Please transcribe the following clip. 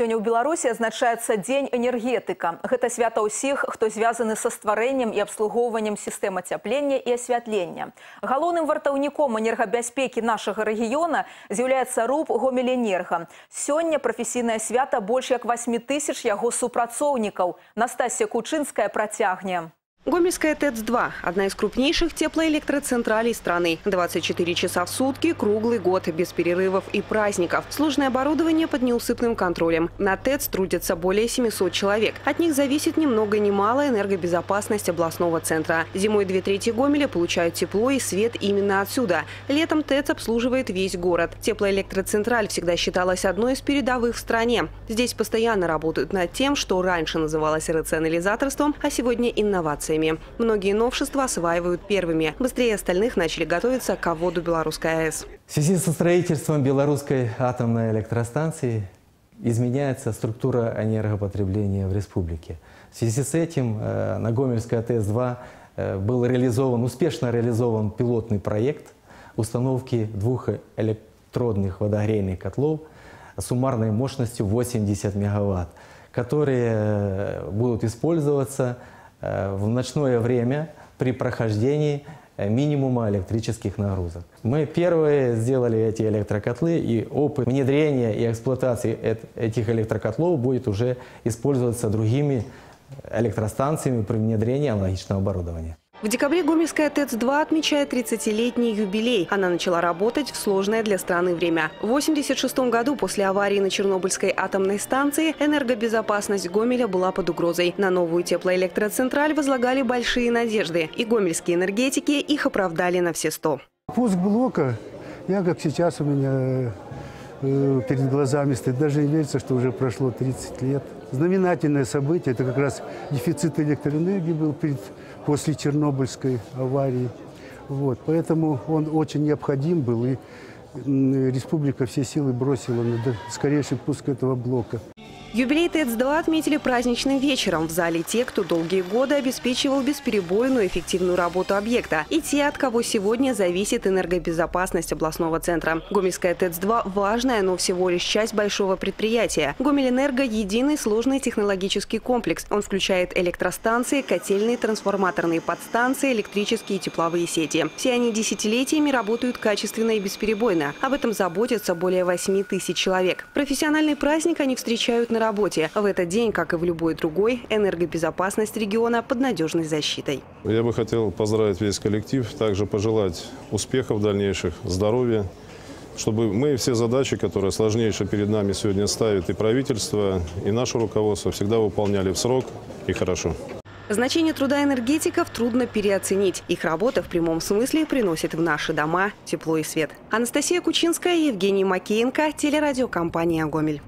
Сёння ў Беларусі адзначаецца дзень энергетыка. Гэта свята ўсіх, хто звязаны са стварэннем і абслугоўваннем сістэм ацяплення і асвятлення. Галоўным вартаўніком энергабяспекі нашага рэгіёна з'яўляецца руб гомеленерга. Сёння прафесійнае свята больш як 8 тысяч яго супрацоўнікаў. Настасія Кучынская працягне. Гомельская ТЭЦ-2 – одна из крупнейших теплоэлектроцентралей страны. 24 часа в сутки, круглый год, без перерывов и праздников. Сложное оборудование под неусыпным контролем. На ТЭЦ трудятся более 700 человек. От них зависит ни много ни мало энергобезопасность областного центра. Зимой две трети Гомеля получают тепло и свет именно отсюда. Летом ТЭЦ обслуживает весь город. Теплоэлектроцентраль всегда считалась одной из передовых в стране. Здесь постоянно работают над тем, что раньше называлось рационализаторством, а сегодня инновацией инновациями. Многие новшества осваивают первыми. Быстрее остальных начали готовиться к вводу Белорусской АЭС. В связи со строительством белорусской атомной электростанции изменяется структура энергопотребления в республике. В связи с этим э, на Гомельской АТС-2 э, был реализован, успешно реализован пилотный проект установки двух электродных водогрейных котлов суммарной мощностью 80 мегаватт, которые э, будут использоваться в ночное время при прохождении э, минимума электрических нагрузок. Мы первые сделали эти электрокотлы, и опыт внедрения и эксплуатации этих электрокотлов будет уже использоваться другими электростанциями при внедрении аналогичного оборудования. В декабре Гомельская ТЭЦ-2 отмечает 30-летний юбилей. Она начала работать в сложное для страны время. В 1986 году после аварии на Чернобыльской атомной станции энергобезопасность Гомеля была под угрозой. На новую теплоэлектроцентраль возлагали большие надежды. И гомельские энергетики их оправдали на все сто. Пуск блока, я как сейчас у меня э, перед глазами стоит, даже не верится, что уже прошло 30 лет. Знаменательное событие, это как раз дефицит электроэнергии был перед после Чернобыльской аварии. Вот, поэтому он очень необходим был, и республика все силы бросила на скорейший пуск этого блока. Юбилей ТЭЦ-2 отметили праздничным вечером. В зале те, кто долгие годы обеспечивал бесперебойную эффективную работу объекта. И те, от кого сегодня зависит энергобезопасность областного центра. Гомельская ТЭЦ-2 – важная, но всего лишь часть большого предприятия. Гомельэнерго – единый сложный технологический комплекс. Он включает электростанции, котельные, трансформаторные подстанции, электрические и тепловые сети. Все они десятилетиями работают качественно и бесперебойно. Об этом заботятся более 8 тысяч человек. Профессиональный праздник они встречают на работе. В этот день, как и в любой другой, энергобезопасность региона под надежной защитой. Я бы хотел поздравить весь коллектив, также пожелать успехов дальнейших, здоровья, чтобы мы все задачи, которые сложнейшие перед нами сегодня ставит и правительство, и наше руководство, всегда выполняли в срок и хорошо. Значение труда энергетиков трудно переоценить. Их работа в прямом смысле приносит в наши дома тепло и свет. Анастасия Кучинская, Евгений Макеенко, телерадиокомпания «Гомель».